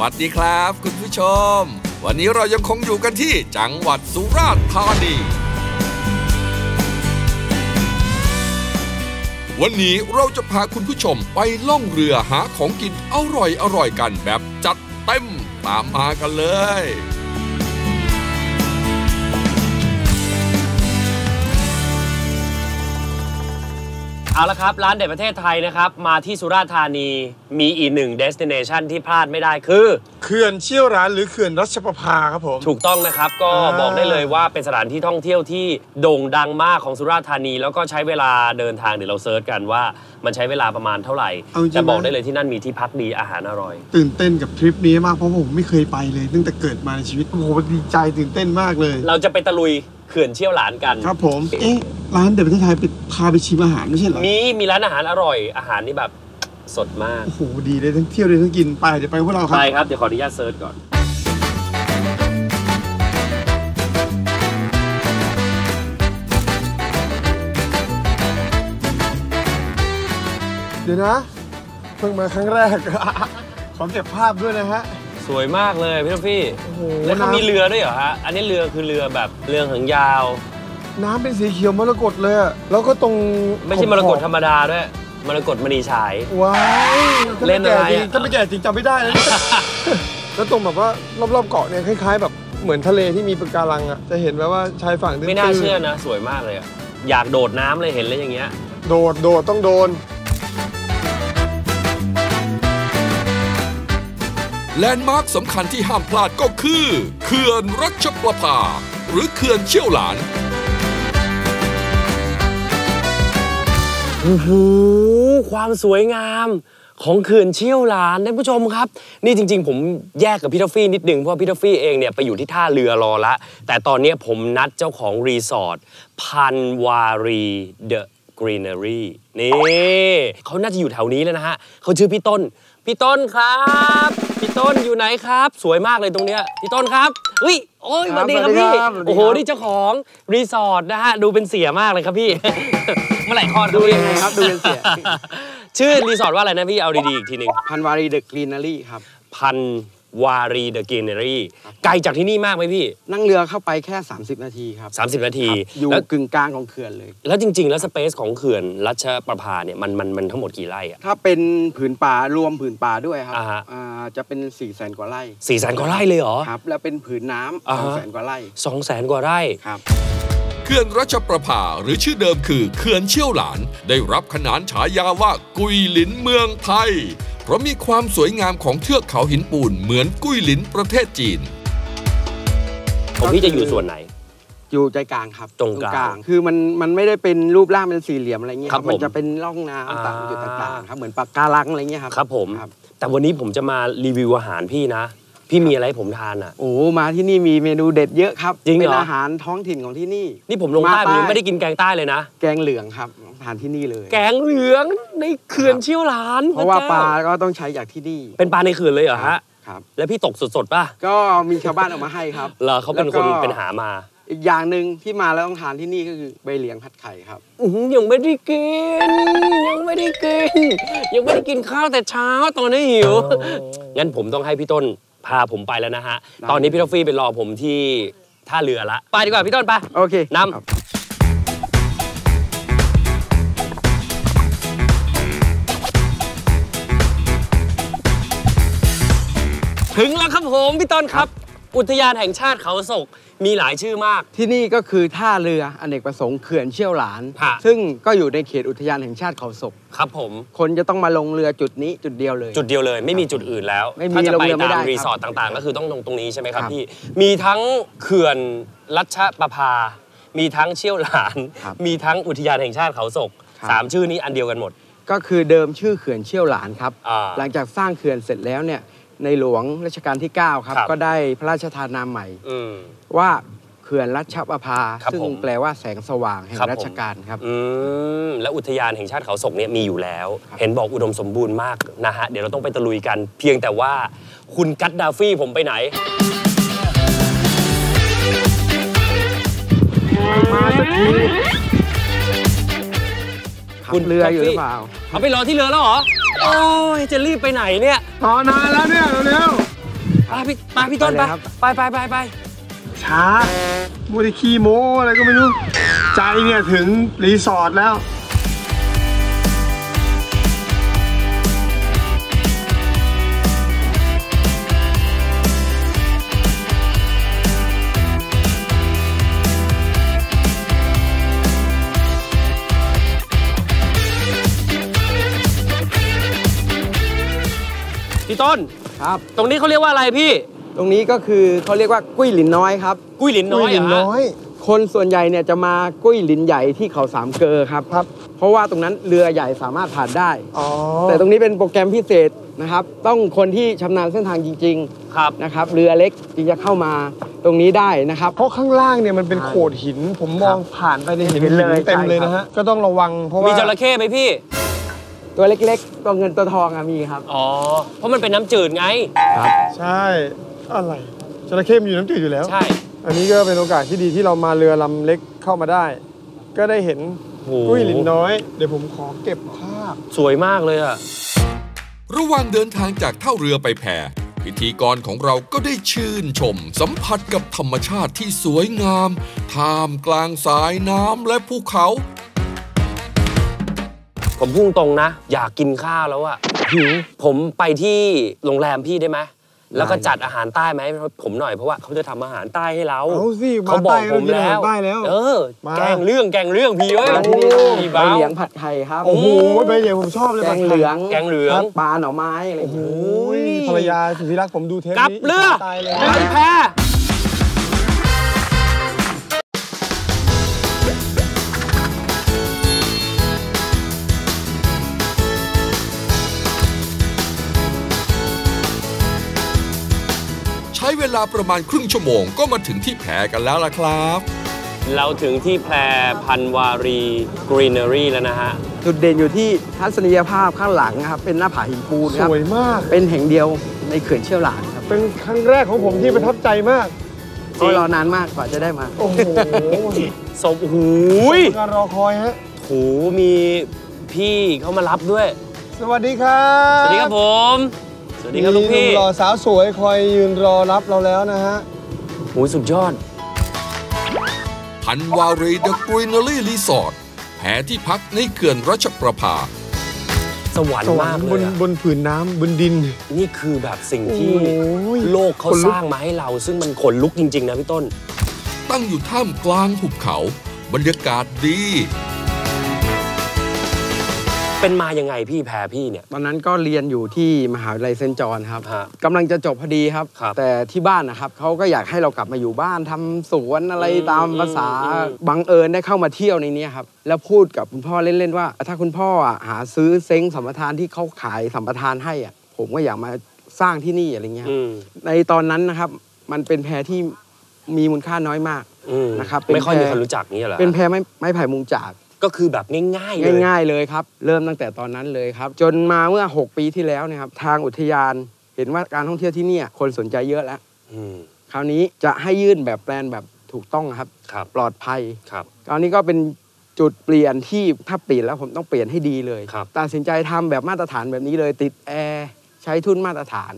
วัสดีครับ คุณผู้ชม วันนี้เรายังคงอยู่กันที่จังหวัดสุราษฎร์ธานี วันนี้เราจะพาคุณผู้ชมไปล่องเรือหาของกินอร่อยอร่อยกันแบบจัดเต็มตามมากันเลย เอาละครับ ร้านเด็ดประเทศไทยนะครับ มาที่สุราษฎร์ธานีมีอีกหนึ่ง destination ที่พลาดไม่ได้คือ เขื่อนเชี่ยวหลานหรือเขื่อนรัชประภาครับผม ถูกต้องนะครับ ก็อ่า บอกได้เลยว่าเป็นสถานที่ท่องเที่ยวที่โด่งดังมากของสุราษฎร์ธานี แล้วก็ใช้เวลาเดินทางเดี๋ยวเรา search กันว่ามันใช้เวลาประมาณเท่าไหร่เอาจริงๆ แต่บอกนะได้เลยที่นั่นมีที่พักดีอาหารอร่อย ตื่นเต้นกับทริปนี้มากเพราะผมไม่เคยไปเลยตั้งแต่เกิดมาในชีวิตโอ้โหดีใจตื่นเต้นมากเลย เราจะไปตะลุย เขื่อนเชี่ยวหลานกัน ครับผม เอ๊ะ ร้านเด็ดประเทศไทยไปพาไปชิมอาหารไม่ใช่เหรอ มีมีร้านอาหารอร่อยอาหารนี่แบบสดมาก โอ้โห ดีเลยทั้งเที่ยวเลยทั้งกิน ไป เดี๋ยวไปพวกเราครัไปบครับ เดี๋ยวขออนุญาต search ก่อน เดี๋ยวนะ เพิ่งมาครั้งแรก ขอเก็บภาพด้วยนะฮะ สวยมากเลยพี่ทอฟฟี่โอ้โหแล้วเขาน้ำมีเรือด้วยเหรอฮะ อันนี้เรือคือเรือแบบเรือหางยาว น้ำเป็นสีเขียวมรกตเลยอะแล้วก็ตรงไม่ใช่มรกตธรรมดาด้วยมรกตมณีฉาย ว้ายเล่นอะไรอะ ถ้าไม่แก่จริงจำไม่ได้นะแล้วตรงแบบว่ารอบๆเกาะเนี่ยคล้าย ๆ แบบเหมือนทะเลที่มีปะการังอะจะเห็นแบบว่าชายฝั่งตื้นๆไม่น่าเชื่อนะ สวยมากเลยอะอยากโดดน้ำเลยเห็นเลยอย่างเงี้ย โดดโดดต้องโดน แลนด์มาร์คสำคัญที่ห้ามพลาดก็คือเขื่อนรัชประภา หรือเขื่อนเชี่ยวหลานโอ้โหความสวยงามของเขื่อนเชี่ยวหลานท่านผู้ชมครับ นี่จริง ๆ ผมแยกกับพี่ทอฟฟี่นิดนึง เพราะพี่ทอฟฟี่เองเนี่ยไปอยู่ที่ท่าเรือรอละ แต่ตอนนี้ผมนัดเจ้าของรีสอร์ทพันวารีเดอะกรีเนอรี่นี่เขาน่าจะอยู่แถวนี้แล้วนะฮะเขาชื่อพี่ต้น พี่ต้นครับ พี่ต้นอยู่ไหนครับ สวยมากเลยตรงเนี้ยพี่ต้นครับอุ้ยโอ้ยสวัสดีครับพี่ครับสวัสดีครับโอ้โหนี่เจ้าของรีสอร์ทนะฮะดูเป็นเสียมากเลยครับพี่ เมื่อไหร่คลอดดูยังไงครับดูเป็นเสีย ชื่อรีสอร์ทว่าอะไรนะพี่เอาดีๆอีกทีหนึ่งพันวารีเดอะกรีนนารีครับพัน วารีเดอะกินเนอรี่ไกลจากที่นี่มากไหมพี่ นั่งเรือเข้าไปแค่ 30 นาทีครับ 30 นาทีครับอยู่แล้วกึ่งกลางของเขื่อนเลย แล้วจริง ๆ แล้วสเปซของเขื่อนรัชประภาเนี่ยมันมันมันทั้งหมดกี่ไร่อะถ้าเป็นผืนป่ารวมผืนป่าด้วยครับอ่าฮะอ่าจะเป็น4ี่แสนกว่าไร่สี่แสนกว่าไร่เลยเหรอครับแล้วเป็นผืนน้ำอ่าสองฮะแสนกว่าไร่สองแสนกว่าไร่ครับ เขื่อนรัชประภาหรือชื่อเดิมคือเขื่อนเชี่ยวหลาน ได้รับขนานฉายาว่ากุยหลินเมืองไทย เพราะมีความสวยงามของเทือกเขาหินปูนเหมือนกุยหลินประเทศจีน ของพี่จะอยู่ส่วนไหน อยู่ใจกลางครับตรงกลางคือมันมันไม่ได้เป็นรูปร่างเป็นสี่เหลี่ยมอะไรเงี้ยครับมันผมจะเป็นร่องน้ำตามอ่าจุดต่างๆครับเหมือนปากการังอะไรเงี้ยครับครับผมครับแต่วันนี้ผมจะมารีวิวอาหารพี่นะ พี่มีอะไรให้ผมทานอะ โอ้มาที่นี่มีเมนูเด็ดเยอะครับจริงเหรอ เป็นอาหารท้องถิ่นของที่นี่ นี่ผมลงใต้มาผมใต้ยังไม่ได้กินแกงใต้เลยนะ แกงเหลืองครับทานที่นี่เลย แกงเหลืองในเขื่อนเชี่ยวหลานเพราะว่าพปจ้ลาก็ต้องใช้จากที่นี่เป็นปลาในเขื่อนเลยเหรอฮะ ครับ แล้วพี่ตกสดๆป่ะก็มีชาวบ้านเออกมาให้ครับ เหรอเขาเป็นคนแล้วก็ เป็นหามาอีกอย่างหนึ่งที่มาแล้วต้องทานที่นี่ก็คือใบเหลียงผัดไข่ครับ อื้อหือยังไม่ได้กิน ยังไม่ได้กิน ยังไม่ได้กินข้าวแต่เช้าตอนนี้หิว งั้นผมต้องให้พี่ต้น พาผมไปแล้วนะฮะได้ตอนนี้พี่ทอฟฟี่ไปรอผมที่ท่าเรือละ ไปดีกว่าพี่ต้นไปโอเคนำครับถึงแล้วครับผมพี่ต้นครับ อุทยานแห่งชาติเขาศกมีหลายชื่อมาก ที่นี่ก็คือท่าเรืออเนกประสงค์เขื่อนเชี่ยวหลาน ฮะ ซึ่งก็อยู่ในเขตอุทยานแห่งชาติเขาศก ครับผม คนจะต้องมาลงเรือจุดนี้จุดเดียวเลย จุดเดียวเลยไม่มีจุดอื่นแล้ว ไม่มีถ้าจะลงไปเรือไม่ตาได้มครับรีสอร์ทต่างๆ ก็คือต้องตรงตรงนี้ใช่ไหมครับครับพี่ มีทั้งเขื่อนรัชประภา มีทั้งเชี่ยวหลาน ครับมีทั้งอุทยานแห่งชาติเขาศกครับ สามชื่อนี้อันเดียวกันหมด ก็คือเดิมชื่อเขื่อนเชี่ยวหลานครับ อ่า หลังจากสร้างเขื่อนเสร็จแล้วเนี่ย ในหลวงรัชกาลที่ 9 ครับ ครับ ก็ได้พระราชทานนามใหม่ อืม ว่าเขื่อนรัชประภา ครับซึ่งผมแปลว่าแสงสว่างแห่งครับผม รัชกาลครับ อืมและอุทยานแห่งชาติเขาศกเนี่ยมีอยู่แล้วเห็นบอกอุดมสมบูรณ์มากนะฮะ เดี๋ยวเราต้องไปตะลุยกัน เพียงแต่ว่าคุณกัตดาฟี่ผมไปไหน มาสักทีขับคุณเรืออยู่ท็อฟฟี่หรือเปล่า เอาไปรอที่เรือแล้วเหรอ โอ้ยจะรีบไปไหนเนี่ยต่อนานแล้วเนี่ยเร็วไปพี่ไปพี่ต้นไปไปเลยครับไปไปไปไปช้ามัวแต่ขี้โม้อะไรก็ไม่รู้ ใจเนี่ยถึงรีสอร์ทแล้ว พี่ต้น ครับ ตรงนี้เขาเรียกว่าอะไรพี่ ตรงนี้ก็คือเขาเรียกว่ากุ้ยหลินน้อยครับ กุ้ยหลินน้อยกุ้ยหลินเหรน้อยคนส่วนใหญ่เนี่ยจะมากุ้ยหลินใหญ่ที่เขาสามเกลอครับครับ เพราะว่าตรงนั้นเรือใหญ่สามารถผ่านได้อ๋อแต่ตรงนี้เป็นโปรแกรมพิเศษนะครับ ต้องคนที่ชำนาญเส้นทางจริงครับๆนะครับ เรือเล็กจึงจะเข้ามาตรงนี้ได้นะครับ เพราะข้างล่างเนี่ยมันเป็นโขดหิน ผมมองผ่านไปในยเห็นเห็นเลยเต็มเลยใช่ครับนะฮะก็ต้องระวังเพราะว่ามีจระเข้ไหมพี่ ตัวเล็กๆ ตัวเงินตัวทองอะมีครับ อ๋อ เพราะมันเป็นน้ำจืดไง ครับ ใช่ อะไรจระเข้มันอยู่น้ำจืดอยู่แล้ว ใช่ อันนี้ก็เป็นโอกาสที่ดีที่เรามาเรือลำเล็กเข้ามาได้ ก็ได้เห็นโอ้โห กุ้ยหลินน้อย เดี๋ยวผมขอเก็บภาพ สวยมากเลยอะระหว่างเดินทางจากท่าเรือไปแพพิธีกรของเราก็ได้ชื่นชม สัมผัสกับธรรมชาติที่สวยงาม ท่ามกลางสายน้ำและภูเขา ผมพุ่งตรงนะ อยากกินข้าวแล้วอะหิวผมไปที่โรงแรมพี่ได้ไหมแล้วก็จัดอาหารใต้ไหมาให้ผมหน่อยเพราะว่าเขาจะทำอาหารใต้ให้เราเอาสิมาเขาบอกผมใต้แล้ก็วกินอาหารใต้แล้วเออ มา แกงเรื่องแกงเรื่องพี่เอ้ยมาที่นี่ครับพี่ใบบ้าเหลียงผัดไทยครับโอ้โหใบเหลียงผมชอบเลยแกผัดงไทยเหลืองแกงเหลือง ปลาหน่อไม้อะไรอย่างโอ้เงี้ยโหภรรยาสุดที่รักผมดูเทปกลับนี้เรือ ตายเลย ไปแพ ลาประมาณครึ่งชั่วโมงก็มาถึงที่แพกันแล้วล่ะครับ เราถึงที่แพรพันวารีกรีนเนอรี่แล้วนะฮะ จุดเด่นอยู่ที่ทัศนียภาพข้างหลังนะครับ เป็นหน้าผาหินปูนสครับวยมาก เป็นแห่งเดียวในเขื่อนเชี่ยวหลานครับเป็นครั้งแรกของผมที่ประทับใจมากเพราะรอนานมากกว่าจะได้มา โอ้โหสมหูยการรอคอยฮะ โหมีพี่เขามารับด้วย สวัสดีครับ สวัสดีครับผมส วัสดีครับลูกมีหพี่นุ่มหล่อสาวสวยคอยยืนรอรับเราแล้วนะฮะโหสุดยอด พันวารีเดอะกรีนอรี่รีสอร์ทแพที่พักในเขื่อนรัชประภา สวรรสค์วรมารกค์เลบนยอะบนผืนน้ำบนดิน นี่คือแบบสิ่งที่โอ้ย โลกเขาขนลุกสร้างมาให้เรา ซึ่งมันขนลุกจริง ๆ นะพี่ต้น ตั้งอยู่ท่ามกลางหุบเขา บรรยากาศดี เป็นมายังไงพี่แพรพี่เนี่ย ตอนนั้นก็เรียนอยู่ที่มหาวิทยาลัยเซนต์จอห์นครับฮะกำลังจะจบพอดีครับ ครับแต่ที่บ้านนะครับเขาก็อยากให้เรากลับมาอยู่บ้านทำสวนอะไรอืมตามภาษาอืม บังเอิญได้เข้ามาเที่ยวในเนี้ยครับ แล้วพูดกับคุณพ่อเล่นๆว่า ถ้าคุณพ่ออะหาซื้อเซ้งสัมปทานที่เขาขายสัมปทานให้อะผมก็อยากมาสร้างที่นี่อะไรเงี้ยครับ อืมในตอนนั้นนะครับมันเป็นแพรที่มีมูลค่าน้อยมาก อืมนะครับเป็นไม่ค่อยมีแพร คนรู้จักนี่เหรอเป็นแพรไม้ไม้ไผ่มุงจาก ก็คือแบบง่ายๆเลยง่ายๆเลยครับ เริ่มตั้งแต่ตอนนั้นเลยครับ จนมาเมื่อ 6 ปีที่แล้วเนะครับ ทางอุทยานเห็นว่าการท่องเที่ยวที่เนี่ย คนสนใจเยอะแล้วอืมคราวนี้จะให้ยื่นแบบแปลนแบบถูกต้องครับครับปลอดภัยครับคราวนี้ก็เป็นจุดเปลี่ยนที่ถ้าเปลี่ยนแล้วผมต้องเปลี่ยนให้ดีเลยครับตัดสินใจทำแบบมาตรฐานแบบนี้เลยติดแอร์ใช้ทุนมาตรฐาน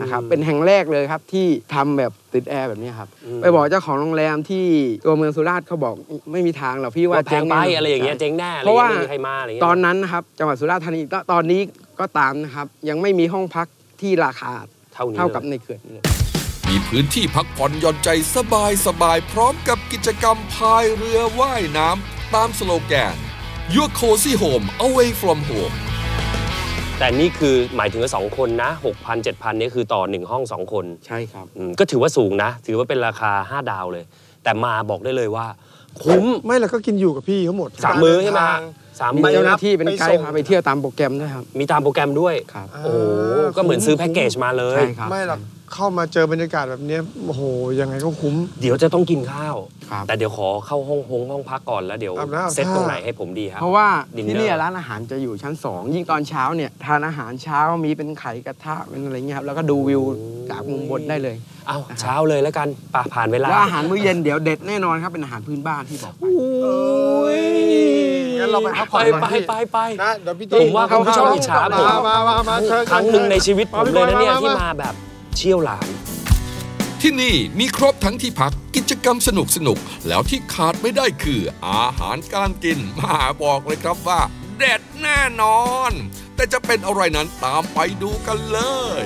นะครับอืมเป็นแห่งแรกเลยครับที่ทำแบบติดแอร์แบบนี้ครับอืมไปบอกเจ้าของโรงแรมที่ตัวเมืองสุราษฎร์เขาบอกไม่มีทางหรอกพี่ว่าว่าแพงไปเจ๊น่นนอะไรอย่างเงี้ยใช่เจ๊งแน่อะไรเพราะว่าไม่มีใครมาอะไรเงี้ยตอนนั้นนะครับจังหวัดสุราษฎร์ธานีก็ตอนนี้ก็ตามนะครับยังไม่มีห้องพักที่ราคาเท่านี้เท่ากับลยในเขื่อนเลยมีพื้นที่พักผ่อนหย่อนใจสบายสบายๆพร้อมกับกิจกรรมพายเรือว่ายน้ำตามสโลแกน Your cozy home away from home แต่นี่คือหมายถึงว่าสองคนนะ6,000 7,000นี่คือต่อหนึ่งห้องสองคนใช่ครับอืมก็ถือว่าสูงนะ ถือว่าเป็นราคา5ดาวเลย แต่มาบอกได้เลยว่า คุ้ม ไม่เราก็กินอยู่กับพี่เขาหมดสามมื้อใช่ไหมฮะสามมีมื้อเจ้าหน้าที่เป็นไกไปส่ด์งพาไปเที่ยวตามโปรแกรมด้วยครับ มีตามโปรแกรมด้วย ครับ โอ้โหก็เหมือนซื้อแพ็กเกจมาเลย ใช่ครับ ไม่หรอก เข้ามาเจอบรรยากาศแบบเนี้ยโอ้โหยังไงก็คุ้ม เดี๋ยวจะต้องกินข้าว ครับ แต่เดี๋ยวขอเข้าห้องพงห้องพักก่อนแล้วเดี๋ยวอาบน้ำอาบเซตตรงท่าไหนให้ผมดีครับ เพราะว่าดินเนอร์ ที่เนี่ยร้านอาหารจะอยู่ชั้น 2 ยิ่งตอนเช้าเนี่ยทานอาหารเช้ามีเป็นไข่กระทะเป็นอะไรเงี้ยครับแล้วก็ดูวิวจากมุมบนได้เลยเอาเช้าเลยแล้วกันป่าผ่านเวลาแล้วอาหารมื้อเย็นเดี๋ยวเด็ดแน่นอนครับเป็นอาหารพื้นบ้านที่บอกไปงั้นเราไปพักผ่ไปอนก่อนไปพี่ ไปไป นะเดี๋ยวพี่ผมว่าคุณผู้ชมอิจฉาผม มามามามาเชิญครั้งหนึ่งในชีวิตผมเลยนะเนี่ยมามาที่มาแบบ เชี่ยวหลานที่นี่มีครบทั้งที่พักกิจกรรมสนุกสนุกแล้วที่ขาดไม่ได้คืออาหารการกินมาบอกเลยครับว่า เด็ดแน่นอน แต่จะเป็นอะไรนั้นตามไปดูกันเลย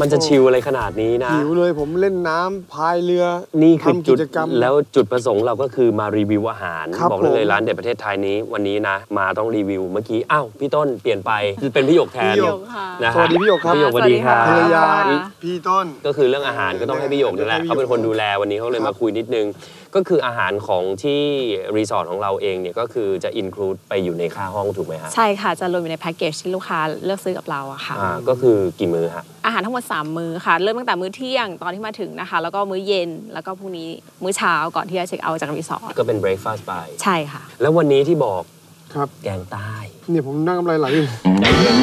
มันจะชิลอะไรขนาดนี้นะ หิวเลยผมเล่นน้ำพายเรือนี่คือทำจุกิดจกรรม แล้วจุดประสงค์เราก็คือมารีวิวอาหารครับบอกได้เลยผม ร้านเด็ดประเทศไทยนี้วันนี้นะ มาต้องรีวิวเมื่อกี้อ้าวพี่ต้นเปลี่ยนไปเป็นพี่หยกแทนพี่หยกนะฮะสวัสดีพี่หยกครับพี่หยกสวัสดีครับภรรยาค่ะพี่ต้น ก็คือเรื่องอาหารก็ต้องให้พี่หยกนี่แหละให้พี่หยกเขาเป็นคนดูแลวันนี้เขาเลยมาคุยนิดนึง ก็คืออาหารของที่รีสอร์ทของเราเองเนี่ยก็คือจะอินคลูดไปอยู่ในค่าห้องถูกไหมฮะใช่ค่ะจะรวมอยู่ในแพ็กเกจที่ลูกค้าเลือกซื้อกับเราอะค่ะอ่าก็คือกี่มื้อฮะอาหารทั้งหมด 3 มื้อค่ะ เริ่มตั้งแต่มื้อเที่ยงตอนที่มาถึงนะคะ แล้วก็มื้อเย็นแล้วก็พรุ่งนี้มื้อเช้าก่อนที่จะเช็คเอาท์จากรีสอร์ทก็เป็นเบร a ฟาสต์ไปใช่ค่ะ แล้ววันนี้ที่บอก ครับ แกงใต้เนี่ยผมนั่งกำไรไหลอยู่ใจเย็น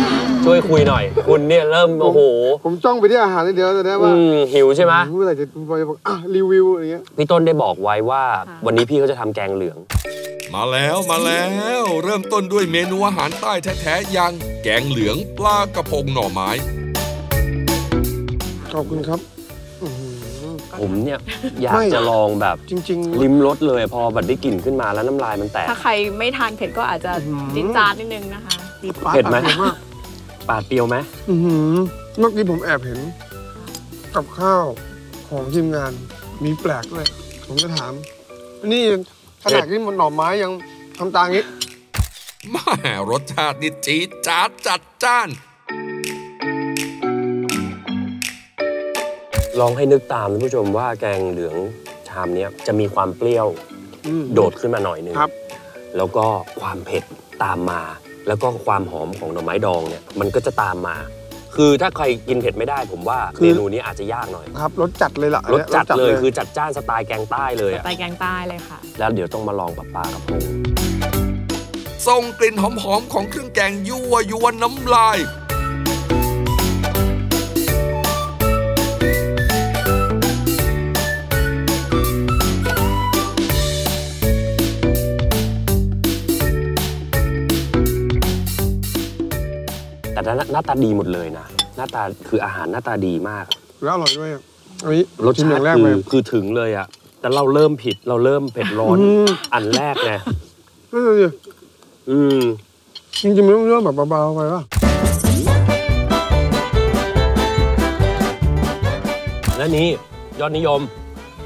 ช่วยคุยหน่อย คุณเนี่ยเริ่มโอ้โหผมจ้องไปที่อาหารเลยเดียวแต่ได้อืว่ามหิวใช่ไหมเมื่อไหร่จะบอกอะรีวิวอะไรเงี้ยพี่ต้นได้บอกไว้ว่าค่ะวันนี้พี่เขาจะทำแกงเหลือง มาแล้วมาแล้ว เริ่มต้นด้วยเมนูอาหารใต้แท้ๆอย่างแกงเหลืองปลากระพงหน่อไม้ขอบคุณครับอื้อหือ ผมเนี่ยอยากไม่จะลองแบบจริงๆ ลิ้มรสเลยพอบัดได้กลิ่นขึ้นมาแล้วน้ำลายมันแตกถ้าใครไม่ทานเผ็ดก็อาจจะอื้อหือลิ้นจานนิดนึงนะคะปลาเผ็ดไหม ตักากปาดเปรี้ยวไหมอือหือเมื่อกี้ผมแอบเห็น กับข้าวของทีมงาน มีแปลกด้วยผมจะถาม นี่ขนาดที่มันหน่อไม้ยังทำตางี้ แม่รสชาตินี่จี๊ดจ๊าดจัดจ้าน ลองให้นึกตามท่านผู้ชมว่าแกงเหลืองชามเนี้ยจะมีความเปรี้ยวอืม โดดขึ้นมาหน่อยนึงครับ แล้วก็ความเผ็ดตามมา แล้วก็ความหอมของหน่อไม้ดองเนี่ยมันก็จะตามมา คือถ้าใครกินเผ็ดไม่ได้ผมว่าเมนูนี้อาจจะยากหน่อยครับรสจัดเลยล่ะรสจัดเลยคือจัดจ้านสไตล์แกงใต้เลยสอะไตล์แกงใต้เลยค่ะ แล้วเดี๋ยวต้องมาลองกับปลากระพงส่งกลิ่นหอมๆของเครื่องแกงยั่วยวนน้ำลาย แต่หน้าหน้าตาดีหมดเลยนะ หน้าตาคืออาหารหน้าตาดีมาก แล้วอร่อยด้วยอะอันนี้รสชิมชาอย่าติงแรกคืเลอยคือถึงเลยอะแต่เราเริ่มผิดเราเริ่มเผ็ดร้อนอืมอันแรกไงนั่นเลยอืม จริงๆมันต้องเริ่มแบบเบาๆไปป่ะและนี้ยอดนิยม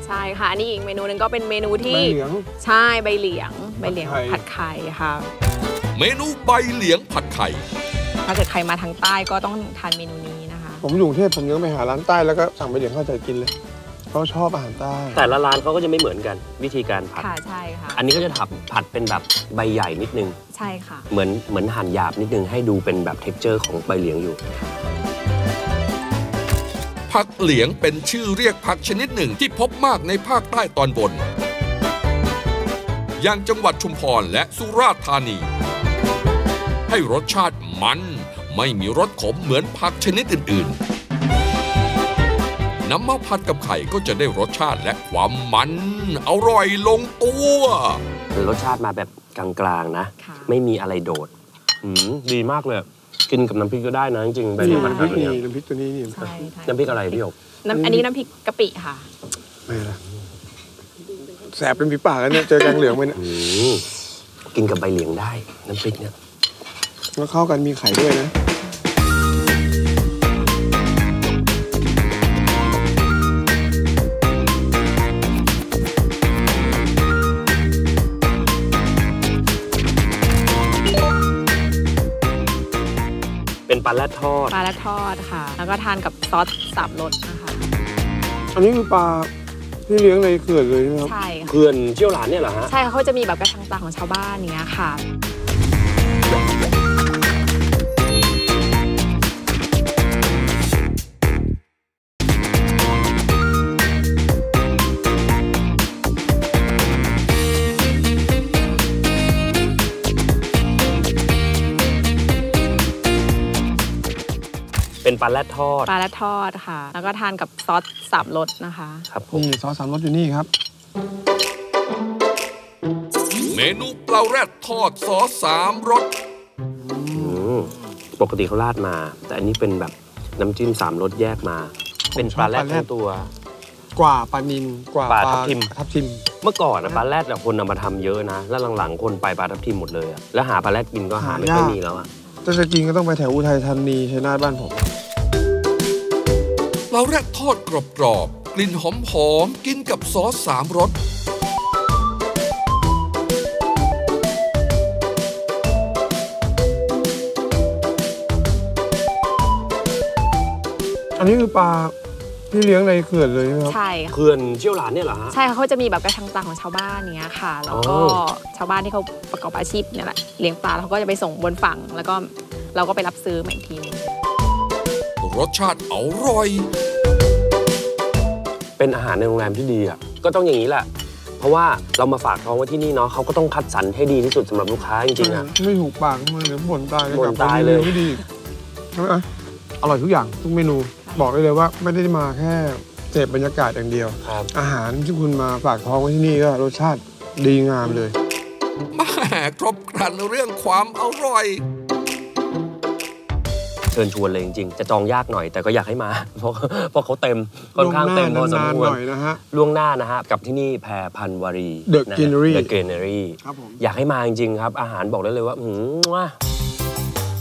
ใช่ค่ะอันนี้อีกเมนูหนึงก็เป็นเมนูใบที่เหลืองใช่ใบเหลียง ใบเหลียงผัดไข่ ผัดไข่ค่ะ เมนูใบเหลียงผัดไข่ ถ้าเกิดใครมาทางใต้ก็ต้องทานเมนูนี้นะคะ ผมอยู่กรุงเทพผมยังไปหาร้านใต้แล้วก็สั่งไปเดี๋ยวข้าวใจกินเลยเขาชอบอาหารใต้ แต่ละร้านเขาก็จะไม่เหมือนกันวิธีการผัด ค่ะใช่ค่ะ อันนี้ก็จะผัดผัดเป็นแบบใบใหญ่นิดนึง ใช่ค่ะ เหมือนเหมือนหั่นหยาบนิดนึงให้ดูเป็นแบบ texture ของใบเหลียงอยู่ ผักเหลียงเป็นชื่อเรียกผักชนิดหนึ่งที่พบมากในภาคใต้ตอนบน อย่างจังหวัดชุมพรและสุราษฎร์ธานี ให้รสชาติมัน ไม่มีรสขมเหมือนผักชนิดอื่นๆ น้ำมาผัดกับไข่ก็จะได้รสชาติและความมัน อร่อยลงตัวรสชาติมาแบบกลางๆนะค่ะไม่มีอะไรโดดอืมดีมากเลย กินกับน้ำพริกก็ได้นะจริงๆใบเหลียงผัดน้ำพไข่ริกเนี่ยนี่น้ำพริกตัวนี้นี่ใช่ใช่น้ำพริกอะไรพี่หยกน้ำอันนี้น้ำพริกกะปิค่ะไม่ละแสบเป็นฝีปากแล้วเนี่ยเจอแกงเหลืองไปเนี่ยอืมกินกับใบเหลียงได้ น้ำพริกเนี่ย แล้วเข้ากันมีไข่ด้วยนะเป็นปลาแรดทอด ปลาและทอดค่ะ แล้วก็ทานกับซอสสามรสนะคะ อันนี้คือปลาที่เลี้ยงในเขื่อนเลยใช่ไหมครับ ใช่ค่ะเพื่อนเชี่ยวหลานเนี่ยเหรอฮะ ใช่ค่ะเขาจะมีแบบกระชังปลาของชาวบ้านเนี้ยค่ะ ป็นปลาแรดทอด ปลาและทอดค่ะ แล้วก็ทานกับซอสสามรสนะคะ ครับผม นี่ซอสสามรสอยู่นี่ครับ เมนูปลาแรดทอดซอสสามรสอืมปกติเขาราดมา แต่อันนี้เป็นแบบน้ำจิ้มสามรสแยกมา เป็นปลาแรดทั้งตัว กว่าปลานินกว่าปลาทับทิม ทับทิม เมื่อก่อนอะปลาแรดอะคนเอามาทำเยอะนะ แล้วหลังๆ คนไปปลาทับทิมหมดเลยอะแล้วหาปลาแรดกินก็หาไม่ค่อยมีแล้วอะถ้าจะกินก็ต้องไปแถวอุทัยธานีชัยนาทบ้านผม ปลาแรดทอดกรอบๆกลิ่นหอมๆกินกับซอสสามรส อันนี้คือปลาที่เลี้ยงในเขื่อนเลยใช่ไหมครับ ใช่ค่ะเขื่อนเชี่ยวหลานเนี่ยเหรอฮะ ใช่ค่ะเขาจะมีแบบกระชังปลาของชาวบ้านเนี้ยค่ะ แล้วก็อ๋อ ชาวบ้านที่เขาประกอบอาชีพเนี่ยแหละเลี้ยงปลาแล้วเขาก็จะไปส่งบนฝั่ง แล้วก็เราก็ไปรับซื้อมาอีกทีหนึง รสชาติอร่อย เป็นอาหารในโรงแรมที่ดีอะก็ต้องอย่างนี้แหละ เพราะว่าเรามาฝากท้องไว้ที่นี่เนาะเขาก็ต้องคัดสรรให้ดีที่สุดสำหรับลูกค้าจริงๆอะไม่ถูกปากมันเดี๋ยวบ่นตายบ่นตายเลยไม่ดีใช่ไหมอร่อยทุกอย่างทุกเมนูบอกได้เลยว่าไม่ได้มาแค่เสพบรรยากาศอย่างเดียวครับอาหารที่คุณมาฝากท้องไว้ที่นี่ก็รสชาติดีงามเลยแม่ครบครันเรื่องความอร่อย เชิญชวนเลยจริงๆ จะจองยากหน่อยแต่ก็อยากให้มา เพราะเพราะเขาเต็มค่อนข้างเต็มพอสมนานคๆวหรน่อยนะฮะล่วงหน้านะฮะกับที่นี่แพรพันวารี The Greenery The Greenery ครับผมอยากให้มาจริงๆครับ อาหารบอกได้เลยว่าอืมว้า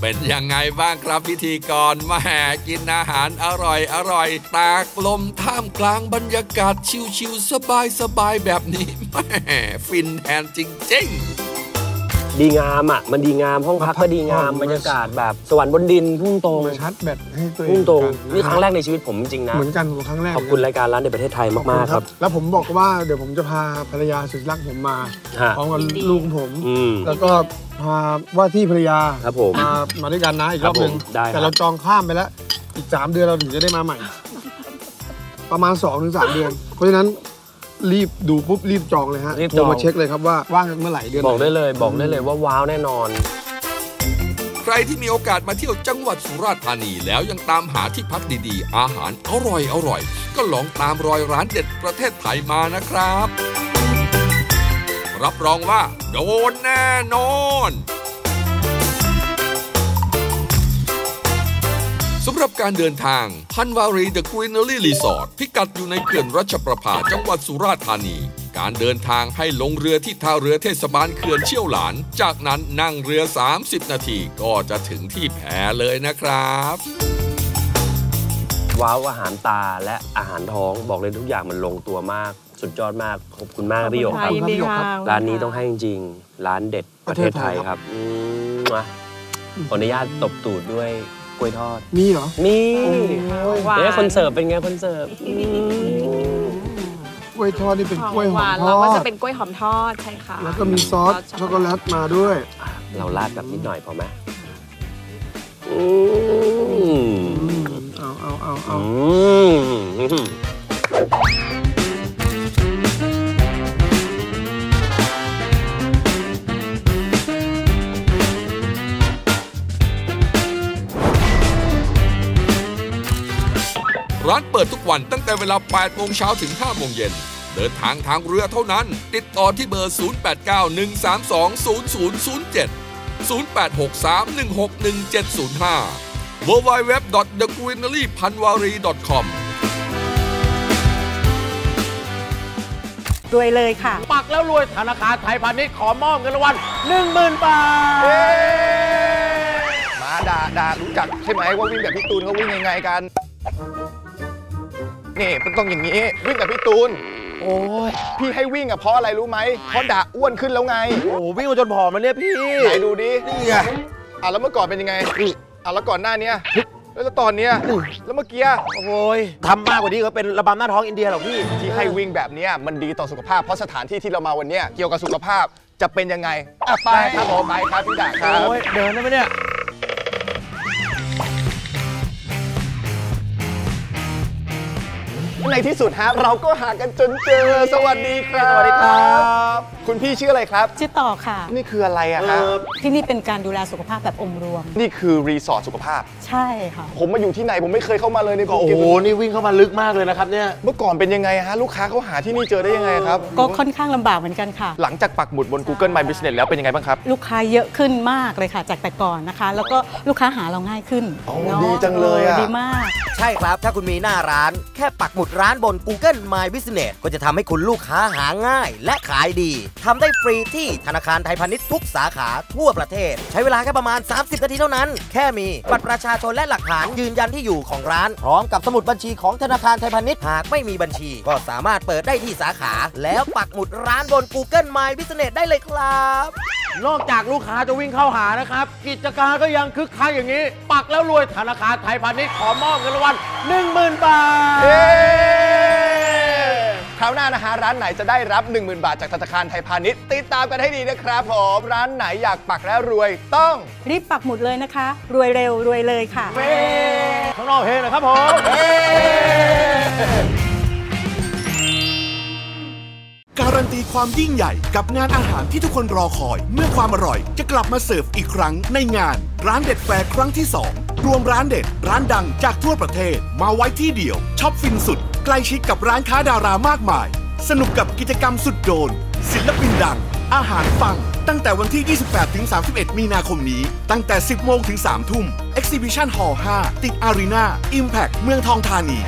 เป็นยังไงบ้างครับพิธีกรแม่กินอาหารอร่อยอร่อย ตากลมท่ามกลางบรรยากาศชิวๆสบายๆแบบนี้แม่ฟินแทนจริงๆ ดีงามอะ มันดีงามห้องพักก็ดีงามมาพักผ่อนบรรยากาศแบบสวรรค์บนดินพุ่งตรงมาชาร์จแบตให้ตัวเองพุ่งตรงกัะนี่ครั้งแรกในชีวิตผมจริงๆนะเหมือนกันผมครั้งแรกขอบคุณรายการร้านในประเทศไทยขอบมากณๆครับ แล้วผมบอกว่าเดี๋ยวผมจะพาภรรยาสุดรักผมมาฮะพร้อมกับยินดีลูกของผมอืมแล้วก็พาว่าที่ภรรยาครับผมมามาด้วยกันนะอีกรอบหนึ่งครับผมได้ครับแต่เราจองข้ามไปแล้ว อีก 3 เดือนเราถึงจะได้มาใหม่ ประมาณ2-3ถึงเดือน เพราะฉะนั้น รีบดูปุ๊บรีบจองเลยฮะรีบโทจองรมาเช็คเลยครับว่าว่างเมื่อไหร่เดือนหน บอกได้เลยบอกได้เลยว่าว้าวแน่นอน ใครที่มีโอกาสมาเที่ยวจังหวัดสุราษฎร์ธานีแล้วยังตามหาที่พักดีๆ อาหารอร่อยอร่อยๆก็ลองตามรอยร้านเด็ดประเทศไทยมานะครับ รับรองว่า โดนแน่นอน สำหรับการเดินทางพันวารีเดอะกรีนเนอรี่รีสอร์ทพิกัดอยู่ในเขื่อนรัชประภาจังหวัดสุราษฎร์ธานี การเดินทางให้ลงเรือที่ท่าเรือเทศบาลเขื่อนเชี่ยวหลาน จากนั้นนั่งเรือ 30 นาทีก็จะถึงที่แพเลยนะครับว้าวอาหารตาและอาหารท้องบอกเลยทุกอย่างมันลงตัวมาก สุดยอดมาก ขอบคุณมากพี่หยกครับยินดีค่ะร้านนี้ต้องให้จริงๆร้านเด็ดประเทศไทยครับอืมมาขออนุญาตตบตูดด้วย กล้วยทอด มีเหรอนี่หวานเอ๊ะคนเสิร์ฟเป็นไงคนเสิร์ฟ กล้วยทอดนี่เป็นกล้วยหอหมวานทเราอก็ด จะเป็นกล้วยหอมทอดใช่ค่ะแล้วก็มีซอสช็อกโกแลตมาด้วย เราราดแบบนิดหน่อยพอไหมอืม เอาเอาเอาเอา อืม ร้านเปิดทุกวันตั้งแต่เวลา 8 โมงเช้าถึง 5 โมงเย็น เดินทางทางเรือเท่านั้น ติดต่อที่เบอร์ 0891320007 0863161705 www.thegreenerypanwari.com รวยเลยค่ะ ปักแล้วรวยธนาคารไทยพาณิชย์ขอมอบเงินรางวัล10,000 บาท มาด่าด่ารู้จักใช่ไหมว่าวิ่งแบบพี่ตูนเขาวิ่งยังไงกัน นี่มันต้องอย่างนี้ วิ่งแบบพี่ตูน โอ้ยพี่ให้วิ่งอะเพราะอะไรรู้ไหมเพราะด่าอ้วนขึ้นแล้วไงโอ้โหวิ่งมาจนผอมแล้วเนี่ยพี่ไหนดูดินี่ไงอะแล้วเมื่อก่อนเป็นยังไงอะแล้วก่อนหน้าเนี้ยแล้วตอนเนี้ยแล้วเมื่อกี้โอ้ยทำมากกว่านี้ก็เป็นระบำหน้าท้องอินเดียหรอกพี่ที่ให้วิ่งแบบเนี้ยมันดีต่อสุขภาพเพราะสถานที่ที่เรามาวันเนี้ยเกี่ยวกับสุขภาพจะเป็นยังไงอะไปครับผมไปครับพี่ด่าครับโอ้ยเดินได้ไหมเนี่ย ที่สุดฮะเราก็หากันจนเจอ สวัสดีครับ สวัสดีครับคุณพี่ชื่ออะไรครับ ชื่อต่อค่ะ นี่คืออะไรอะฮะที่นี่เป็นการดูแลสุขภาพแบบองค์รวม นี่คือรีสอร์ทสุขภาพ ใช่ค่ะ ผมมาอยู่ที่ไหนผมไม่เคยเข้ามาเลยในภูเก็ต โอ้โหนี่วิ่งเข้ามาลึกมากเลยนะครับเนี่ย เมื่อก่อนเป็นยังไงฮะ ลูกค้าเขาหาที่นี่เจอได้ยังไงครับ ก็ค่อนข้างลำบากเหมือนกันค่ะ หลังจากปักหมุดบน Google My Business แล้วเป็นยังไงบ้างครับ ลูกค้าเยอะขึ้นมากเลยค่ะจากแต่ก่อนนะคะ แล้วก็ลูกค้าหาเราง่ายขึ้นอ๋อเนาะดีจังเลยอะ ดีมาก ใช่ครับ ถ้าคุณมีหน้าร้าน แค่ปักหมุดร้านบน Google My Business ก็จะทำให้คุณลูกค้าหาง่ายและขายดีทำได้ฟรีที่ธนาคารไทยพาณิชย์ทุกสาขาทั่วประเทศ ใช้เวลาแค่ประมาณ 30 นาทีเท่านั้น แค่มีบัตรประชาชนและหลักฐานยืนยันที่อยู่ของร้าน พร้อมกับสมุดบัญชีของธนาคารไทยพาณิชย์หากไม่มีบัญชี ก็สามารถเปิดได้ที่สาขา แล้วปักหมุดร้านบน Google My Business ได้เลยครับ นอกจากลูกค้าจะวิ่งเข้าหานะครับ กิจการก็ยังคึกคักอย่างนี้ ปักแล้วรวยธนาคารไทยพาณิชย์ขอมอบเงินรางวัล10,000 บาท คราวหน้านะฮะร้านไหนจะได้รับ 10,000 บาทจากธนาคารไทยพาณิชย์ ติดตามกันให้ดีนะครับผมร้านไหนอยากปักและรวยต้องรีบปักหมุดเลยนะคะ รวยเร็วรวยเลยค่ะข้างนอกเฮนะครับผมการันตีความยิ่งใหญ่กับงานอาหารที่ทุกคนรอคอย เมื่อความอร่อยจะกลับมาเสิร์ฟอีกครั้งในงาน ร้านเด็ดแฟร์ครั้งที่ 2 รวมร้านเด็ด ร้านดังจากทั่วประเทศมาไว้ที่เดียวช็อปฟินสุดใก ล้ชิดกับร้านค้าดารามากมาย สนุกกับกิจกรรมสุดโดน ศิลปินดัง อาหารปัง ตั้งแต่วันที่ 28ถึง31 มีนาคมนี้ ตั้งแต่ 10 โมงถึง 3 ทุ่ม Exhibition Hall 5 ติดอารีนา Impact เมืองทองธานี